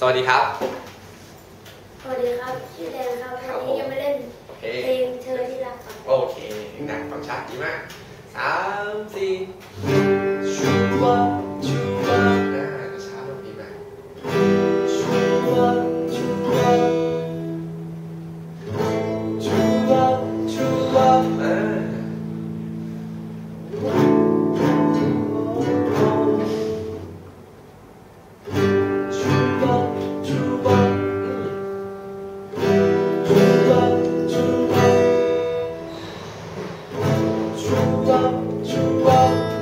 สวัสดีครับ สวัสดีครับ ชื่อแดนครับ วันนี้จะมาเล่นเพลงเธอที่รักครับโอเคหนังฟังชัดดีมากสามสี่ชัวชัวนะช้าลงดีมากชัวชัวชัวชัวอ่ 主啊，主啊